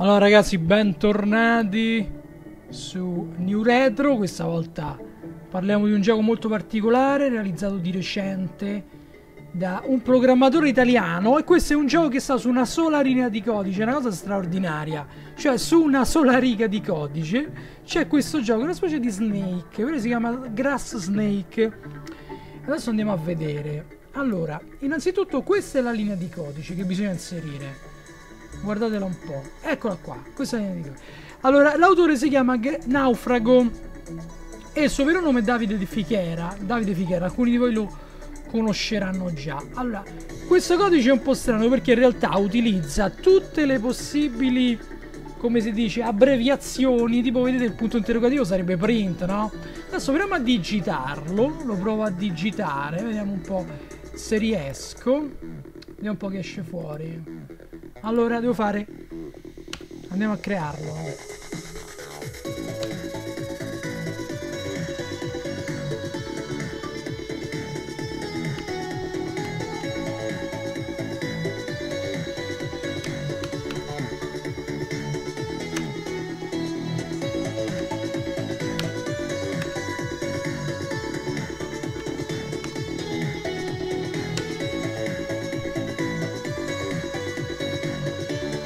Allora ragazzi, bentornati su New Retro. Questa volta parliamo di un gioco molto particolare, realizzato di recente da un programmatore italiano. E questo è un gioco che sta su una sola linea di codice, una cosa straordinaria. Cioè, su una sola riga di codice c'è questo gioco, una specie di Snake. Quello si chiama Grass Snake. Adesso andiamo a vedere. Allora, innanzitutto questa è la linea di codice che bisogna inserire guardatela un po'. Eccola qua, questa è la linea Allora, l'autore si chiama G Naufrago e il suo vero nome è Davide Di Fichera. Davide Fichera, alcuni di voi lo conosceranno già. Allora, questo codice è un po' strano perché in realtà utilizza tutte le possibili, come si dice, abbreviazioni. Tipo, vedete, il punto interrogativo sarebbe print, no? Adesso proviamo a digitarlo. Lo provo a digitare, vediamo un po' se riesco. Vediamo un po' che esce fuori. Allora, devo fare... Andiamo a crearlo.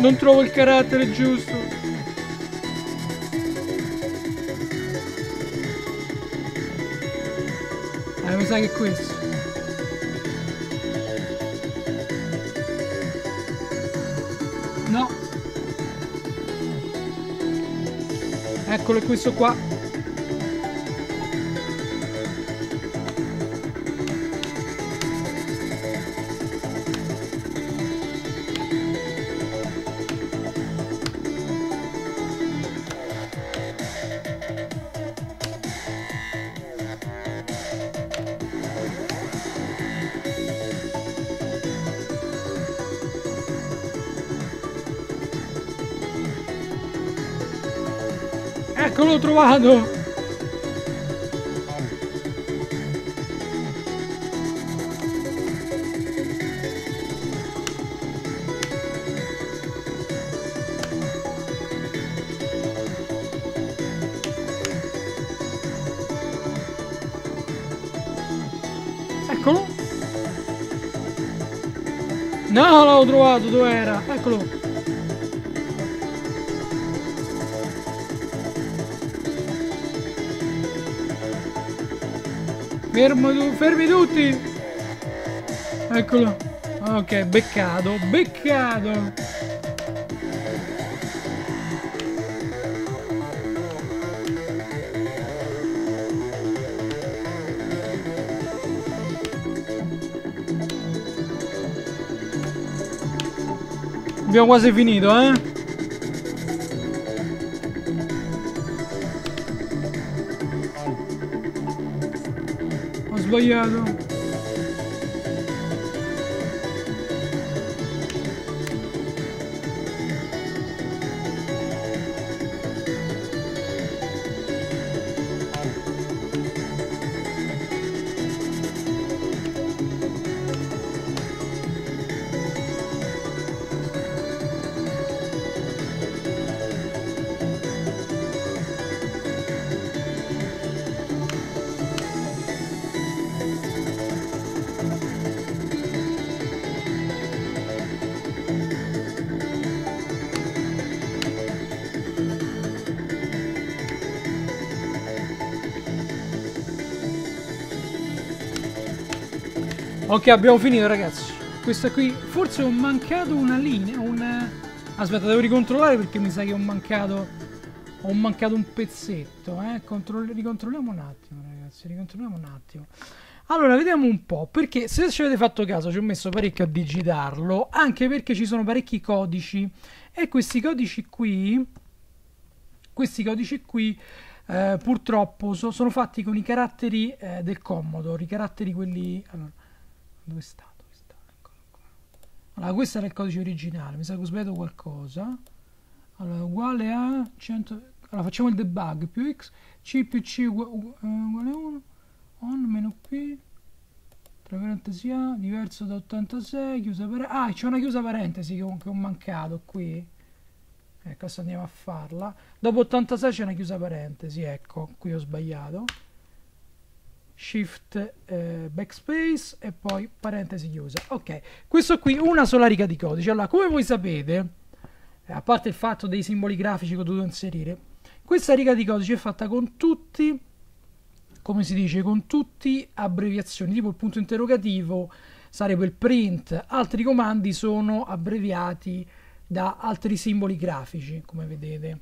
Non trovo il carattere giusto. Eh, mi sa che è questo. No. Eccolo, questo qua. Eccolo, l'ho trovato! Eccolo! No, l'ho trovato, dove era? Eccolo! Fermo fermi tutti! Eccolo. Ok, beccato, beccato! Abbiamo quasi finito, eh? Ho Ok, abbiamo finito ragazzi. Questa qui, forse ho mancato una linea, un... Aspetta, devo ricontrollare perché mi sa che ho mancato... Ho mancato un pezzetto, eh. Controll ricontrolliamo un attimo ragazzi, ricontrolliamo un attimo. Allora, vediamo un po', perché se ci avete fatto caso ci ho messo parecchio a digitarlo, anche perché ci sono parecchi codici. E questi codici qui... Questi codici qui... Eh, purtroppo so, sono fatti con i caratteri eh, del Commodore, i caratteri quelli... Allora, dove sta? Dove sta? Eccolo qua. Allora, questo era il codice originale. Mi sa che ho sbagliato qualcosa. Allora, uguale a 100... Allora, facciamo il debug. Più x, c più c uguale 1, on meno p, tra parentesi A, diverso da 86, chiusa parentesi. Ah, c'è una chiusa parentesi che ho, che ho mancato qui. Ecco, adesso andiamo a farla. Dopo 86 c'è una chiusa parentesi, ecco, qui ho sbagliato. Shift eh, backspace e poi parentesi chiusa. Ok, questo qui una sola riga di codice. Allora, come voi sapete, a parte il fatto dei simboli grafici che ho dovuto inserire, questa riga di codice è fatta con tutti, come si dice, con tutti abbreviazioni, tipo il punto interrogativo sarebbe il print, altri comandi sono abbreviati da altri simboli grafici, come vedete.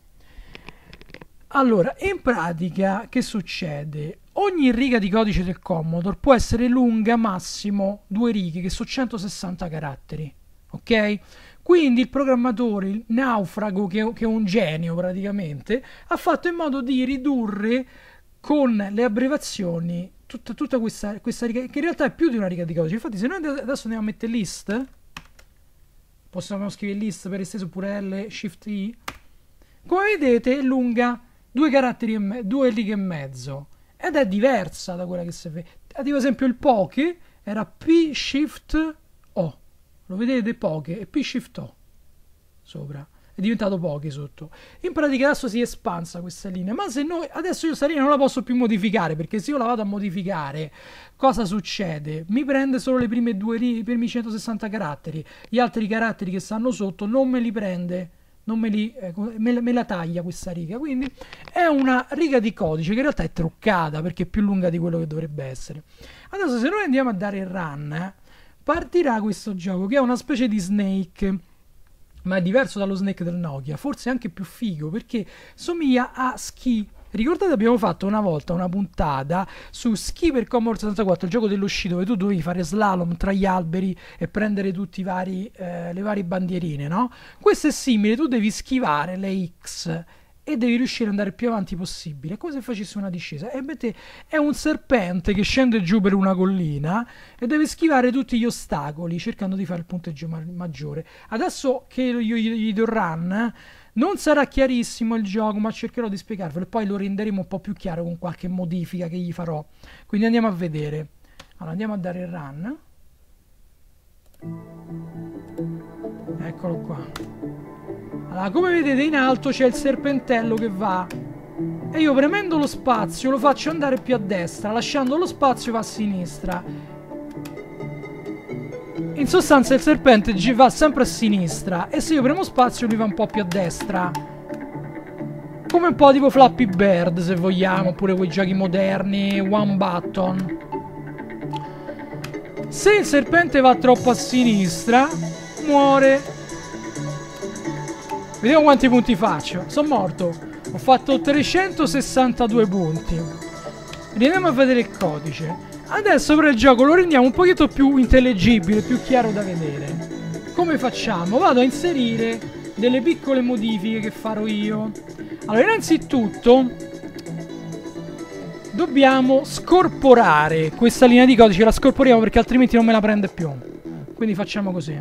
Allora, in pratica, che succede? Ogni riga di codice del Commodore può essere lunga massimo due righe, che sono 160 caratteri. Ok? Quindi il programmatore, il naufrago, che, che è un genio praticamente, ha fatto in modo di ridurre con le abbreviazioni tutta, tutta questa, questa, riga, che in realtà è più di una riga di codice. Infatti, se noi adesso andiamo a mettere list, possiamo scrivere list per esteso pure L, Shift I, come vedete è lunga due caratteri e me- due righe e mezzo ed è diversa da quella che si vede. Ad esempio il Poke era P Shift O. Lo vedete? Poke e P Shift O sopra. È diventato Poke sotto. In pratica adesso si è espansa questa linea, ma se noi adesso io questa linea non la posso più modificare, perché se io la vado a modificare, cosa succede? Mi prende solo le prime due righe, i primi 160 caratteri. Gli altri caratteri che stanno sotto non me li prende non me, li, eh, me, la taglia questa riga. Quindi è una riga di codice che in realtà è truccata perché è più lunga di quello che dovrebbe essere. Adesso, se noi andiamo a dare il run, partirà questo gioco che è una specie di Snake. Ma è diverso dallo Snake del Nokia, forse anche più figo perché somiglia a Ski Ricordate abbiamo fatto una volta una puntata su Ski per Commodore 64, il gioco dello sci dove tu dovevi fare slalom tra gli alberi e prendere tutte eh, le varie bandierine, no? Questo è simile, tu devi schivare le X e devi riuscire ad andare più avanti possibile. Come se facessi una discesa. E invece è un serpente che scende giù per una collina e deve schivare tutti gli ostacoli cercando di fare il punteggio ma- maggiore. Adesso che io gli do run non sarà chiarissimo il gioco, ma cercherò di spiegarvelo e poi lo renderemo un po' più chiaro con qualche modifica che gli farò. Quindi andiamo a vedere. Allora, andiamo a dare il run. Eccolo qua. Allora, come vedete in alto c'è il serpentello che va e io premendo lo spazio lo faccio andare più a destra, lasciando lo spazio va a sinistra in sostanza il serpente va sempre a sinistra e se io premo spazio lui va un po' più a destra. Come un po' tipo Flappy Bird se vogliamo, oppure quei giochi moderni, One Button. Se il serpente va troppo a sinistra, muore. Vediamo quanti punti faccio. Sono morto. Ho fatto 362 punti. Andiamo a vedere il codice. Adesso però il gioco lo rendiamo un pochettino più intellegibile, più chiaro da vedere. Come facciamo? Vado a inserire delle piccole modifiche che farò io. Allora, innanzitutto dobbiamo scorporare questa linea di codice, la scorporiamo perché altrimenti non me la prende più. Quindi facciamo così.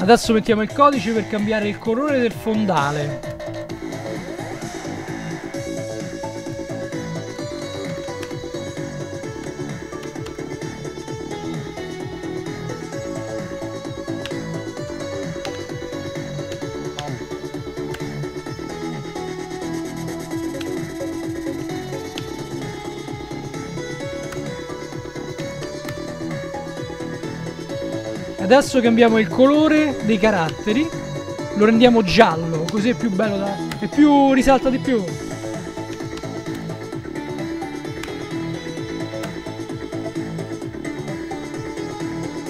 Adesso mettiamo il codice per cambiare il colore del fondale. Adesso cambiamo il colore dei caratteri, lo rendiamo giallo, così è più bello da... e più risalta di più.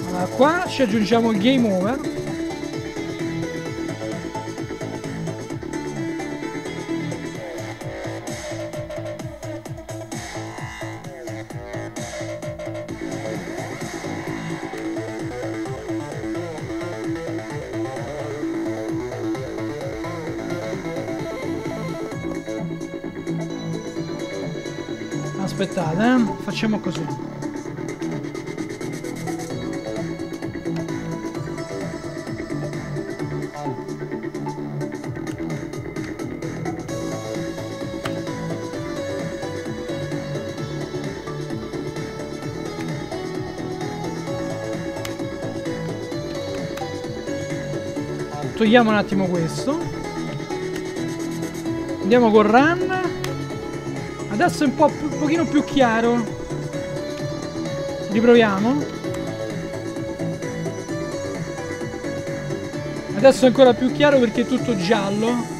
Allora, qua ci aggiungiamo il game over. Aspettate, eh? facciamo così. Togliamo un attimo questo. Andiamo con run. Adesso è un, po un pochino più chiaro. Riproviamo. Adesso è ancora più chiaro perché è tutto giallo.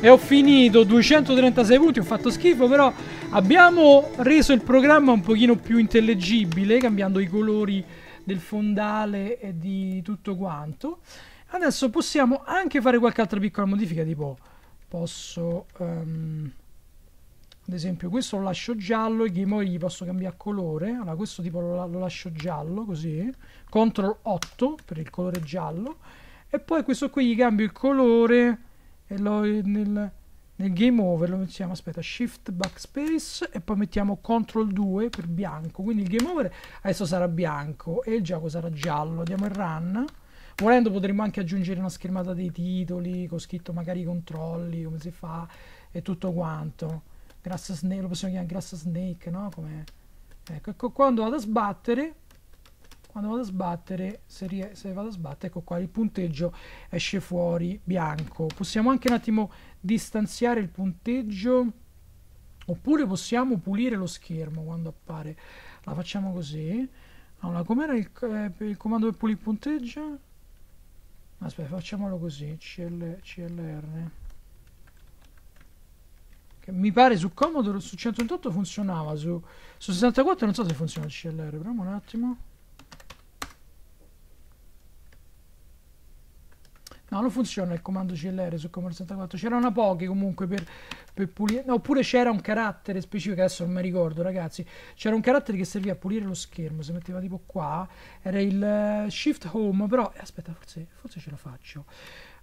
E ho finito 236 punti, ho fatto schifo, però abbiamo reso il programma un pochino più intellegibile, cambiando i colori del fondale e di tutto quanto. Adesso possiamo anche fare qualche altra piccola modifica, tipo posso... Um, ad esempio questo lo lascio giallo, game over gli posso cambiare colore, allora questo tipo lo, lo lascio giallo così, CTRL 8 per il colore giallo, e poi questo qui gli cambio il colore e lo, nel, nel game over lo mettiamo, aspetta, shift backspace e poi mettiamo control 2 per bianco, quindi il game over adesso sarà bianco e il gioco sarà giallo, diamo il run, volendo potremmo anche aggiungere una schermata dei titoli con scritto magari i controlli, come si fa e tutto quanto, grass snake, lo possiamo chiamare grass snake, no? Come... Ecco, ecco, quando vado a sbattere quando vado a sbattere se, se, vado a sbattere ecco qua il punteggio esce fuori bianco. Possiamo anche un attimo distanziare il punteggio oppure possiamo pulire lo schermo quando appare. La facciamo così. Allora com'era il, eh, il, comando per pulire il punteggio? Aspetta facciamolo così CL, CLR che mi pare su Commodore su 128 funzionava su, su 64 non so se funziona il CLR proviamo un attimo No, non funziona il comando CLR su Commodore 64. C'erano pochi comunque per, per pulire. No, oppure c'era un carattere specifico, adesso non mi ricordo, ragazzi. C'era un carattere che serviva a pulire lo schermo. Si metteva tipo qua. Era il uh, Shift Home. Però, eh, aspetta, forse, forse ce la faccio.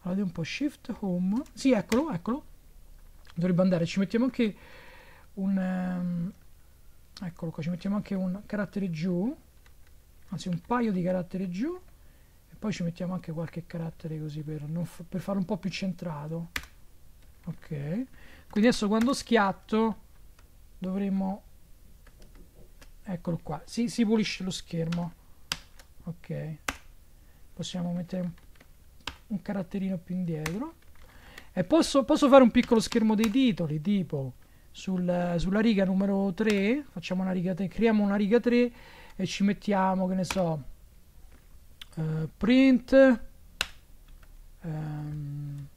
Allora, vediamo un po' Shift Home. Sì, eccolo, eccolo. Dovrebbe andare. Ci mettiamo anche un. Um, eccolo qua. Ci mettiamo anche un carattere giù. Anzi, un paio di caratteri giù poi ci mettiamo anche qualche carattere così per, per fare un po' più centrato. Ok. Quindi adesso quando schiatto dovremmo eccolo qua. Si, si pulisce lo schermo. Ok. Possiamo mettere un caratterino più indietro. E posso, posso fare un piccolo schermo dei titoli tipo sul, sulla riga numero 3 facciamo una riga 3 creiamo una riga 3 e ci mettiamo che ne so uh, print. Um,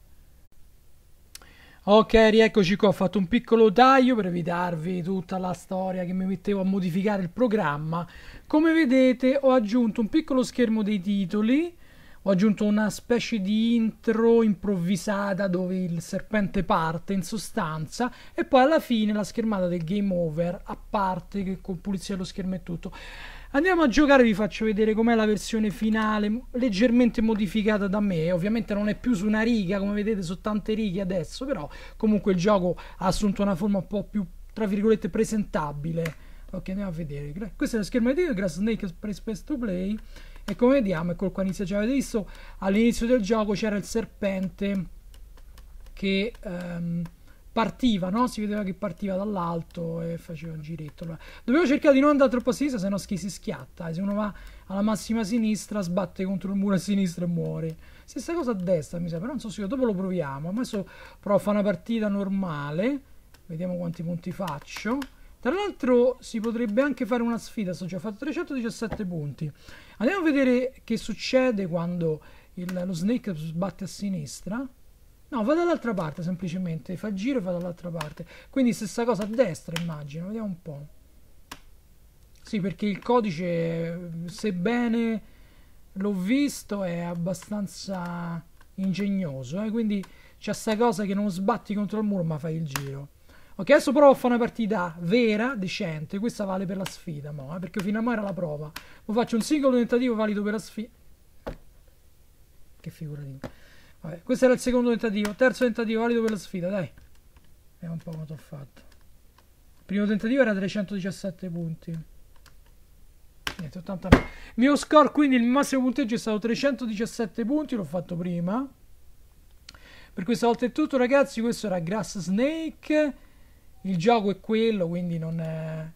ok rieccoci qua ho fatto un piccolo taglio per evitarvi tutta la storia che mi mettevo a modificare il programma. Come vedete ho aggiunto un piccolo schermo dei titoli ho aggiunto una specie di intro improvvisata dove il serpente parte in sostanza e poi alla fine la schermata del game over a parte che con pulizia dello schermo e tutto Andiamo a giocare, vi faccio vedere com'è la versione finale, leggermente modificata da me. Ovviamente non è più su una riga, come vedete, su tante righe adesso, però comunque il gioco ha assunto una forma un po' più, tra virgolette, presentabile. Ok, andiamo a vedere. Questo è lo schermo di Grass Snake Space to Play. E come vediamo, ecco qua inizia già avete visto, all'inizio del gioco c'era il serpente che... Um, partiva, no? Si vedeva che partiva dall'alto e faceva un giretto. Dovevo cercare di non andare troppo a sinistra, se no si schiatta. Se uno va alla massima sinistra, sbatte contro il muro a sinistra e muore. Stessa cosa a destra, mi sa, però non so se io dopo lo proviamo. Adesso provo a fare una partita normale. Vediamo quanti punti faccio. Tra l'altro si potrebbe anche fare una sfida, sto già fatto 317 punti. Andiamo a vedere che succede quando il, lo snake sbatte a sinistra. No, va dall'altra parte semplicemente, fa giro e va dall'altra parte. Quindi stessa cosa a destra, immagino. Vediamo un po'. Sì, perché il codice, sebbene l'ho visto, è abbastanza ingegnoso. Eh? Quindi c'è sta cosa che non sbatti contro il muro, ma fai il giro. Ok, adesso provo a fare una partita vera, decente. Questa vale per la sfida, mo, eh? perché fino a mo era la prova. Mo faccio un singolo tentativo valido per la sfida. Che figura di... Vabbè, questo era il secondo tentativo. Terzo tentativo valido per la sfida, dai. Vediamo un po' come ho fatto. Il primo tentativo era 317 punti. Niente, 89. Il mio score, quindi il massimo punteggio è stato 317 punti, l'ho fatto prima. Per questa volta è tutto, ragazzi. Questo era Grass Snake. Il gioco è quello, quindi non è,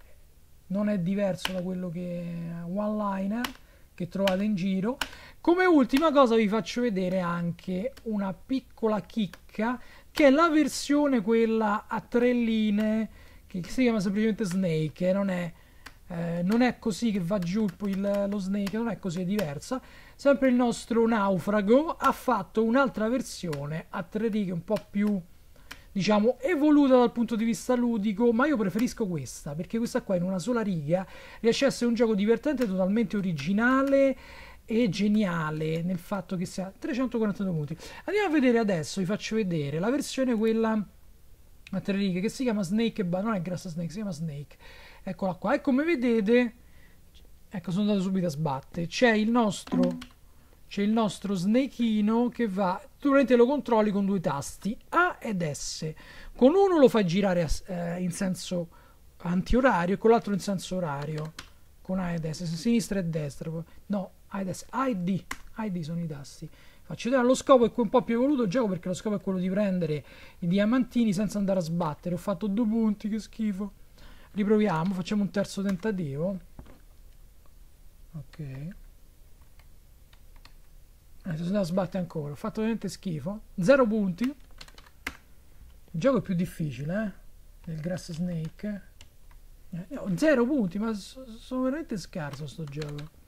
non è diverso da quello che one liner che trovate in giro. Come ultima cosa vi faccio vedere anche una piccola chicca che è la versione quella a tre linee che si chiama semplicemente Snake, non è, eh, non è così che va giù il, lo Snake, non è così, è diversa. Sempre il nostro Naufrago ha fatto un'altra versione a tre righe un po' più diciamo evoluta dal punto di vista ludico, ma io preferisco questa perché questa qua in una sola riga riesce a essere un gioco divertente, totalmente originale e geniale nel fatto che sia 342 punti. Andiamo a vedere adesso, vi faccio vedere la versione quella a tre righe che si chiama Snake, non è Grass Snake, si chiama Snake. Eccola qua. E come vedete, ecco, sono andato subito a sbattere. C'è il nostro c'è il nostro Snakeino che va, tu lo controlli con due tasti A ed S. Con uno lo fai girare eh, in senso antiorario e con l'altro in senso orario. Con A ed S, sinistra e destra. No, A ed S, A e D. A e D sono i tasti. Faccio vedere lo scopo è un po' più evoluto il gioco perché lo scopo è quello di prendere i diamantini senza andare a sbattere. Ho fatto due punti, che schifo. Riproviamo, facciamo un terzo tentativo. Ok. Eh, sono andato a sbattere ancora. Ho fatto veramente schifo. Zero punti. Il gioco è più difficile, eh? Il Grass Snake. Eh, zero punti, ma sono veramente scarso sto gioco.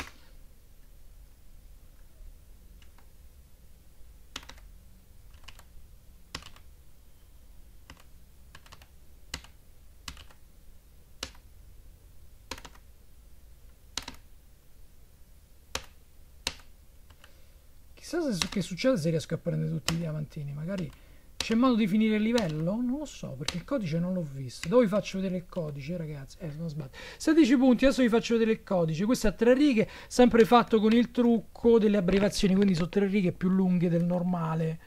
Chissà se, che succede se riesco a prendere tutti i diamantini. Magari c'è modo di finire il livello? Non lo so, perché il codice non l'ho visto. Dove vi faccio vedere il codice, ragazzi? Eh, non sbaglio. 16 punti, adesso vi faccio vedere il codice. Questo a tre righe, sempre fatto con il trucco delle abbreviazioni, quindi sono tre righe più lunghe del normale.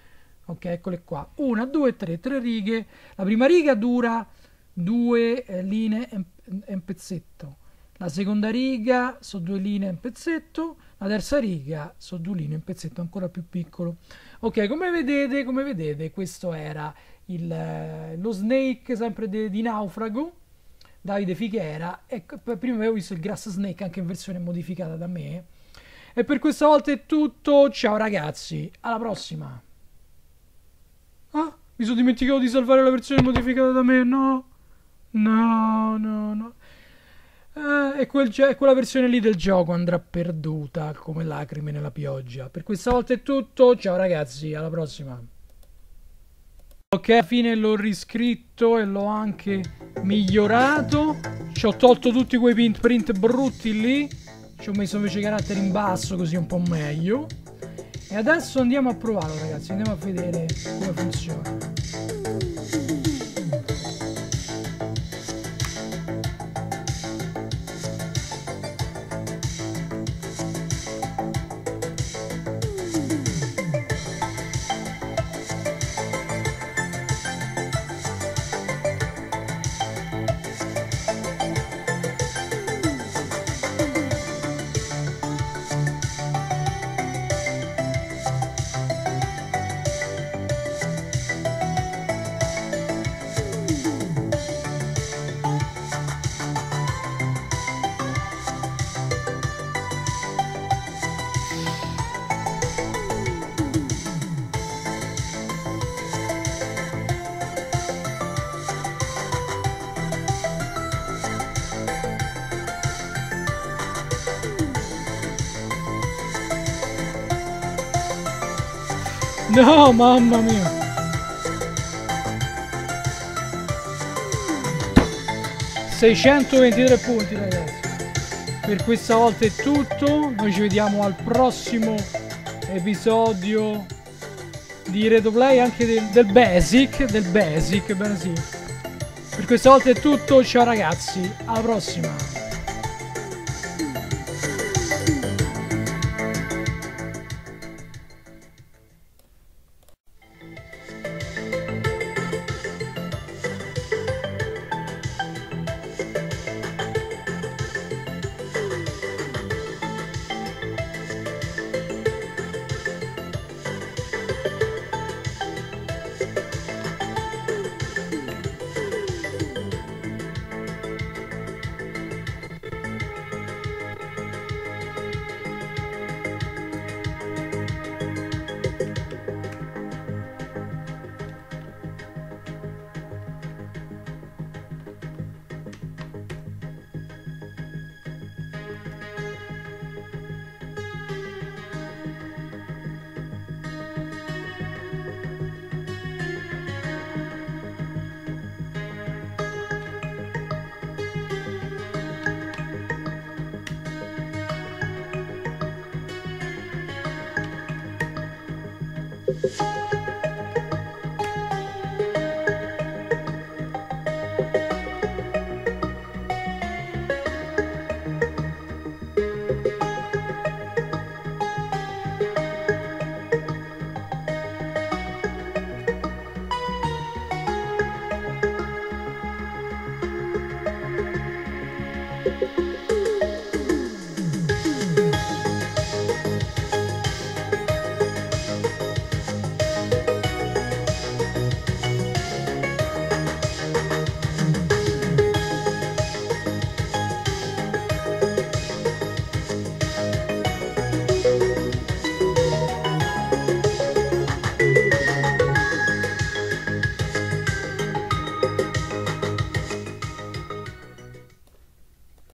Ok, eccole qua. Una, due, tre, tre righe. La prima riga dura due eh, linee e un pezzetto. La seconda riga sono due linee e un pezzetto la terza riga sottolino un pezzetto ancora più piccolo. Ok come vedete come vedete questo era il, eh, lo snake sempre de, di naufrago Davide Fichera e prima avevo visto il grass snake anche in versione modificata da me. E per questa volta è tutto. Ciao ragazzi. Alla prossima. Ah mi sono dimenticato di salvare la versione modificata da me. No. No no no eh, e, quel, quella versione lì del gioco andrà perduta come lacrime nella pioggia. Per questa volta è tutto. Ciao ragazzi, alla prossima. Ok, alla fine l'ho riscritto e l'ho anche migliorato. Ci ho tolto tutti quei print, print brutti lì. Ci ho messo invece i caratteri in basso così un po' meglio. E adesso andiamo a provarlo ragazzi, andiamo a vedere come funziona. No, mamma mia. ...623 punti ragazzi. Per questa volta è tutto. Noi ci vediamo al prossimo episodio di Reto Play anche del, del Basic. Del Basic, bene sì. Per questa volta è tutto. Ciao ragazzi. Alla prossima.